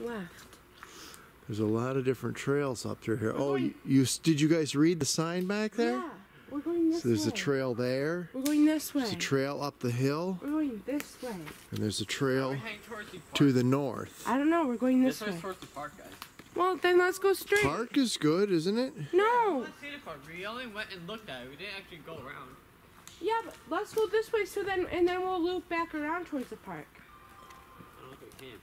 Left. There's a lot of different trails up through here. Oh, you, you did you guys read the sign back there? Yeah. We're going this So there's way. a trail there. We're going this way. There's a trail up the hill, We're going this way. and there's a trail the to the north. I don't know. We're going this This way. towards the park, guys. Well, then let's go straight. Park is good, isn't it? No. We only went and looked at it. We didn't actually go around. Yeah, but let's go this way so then and then we'll loop back around towards the park. I don't think we can.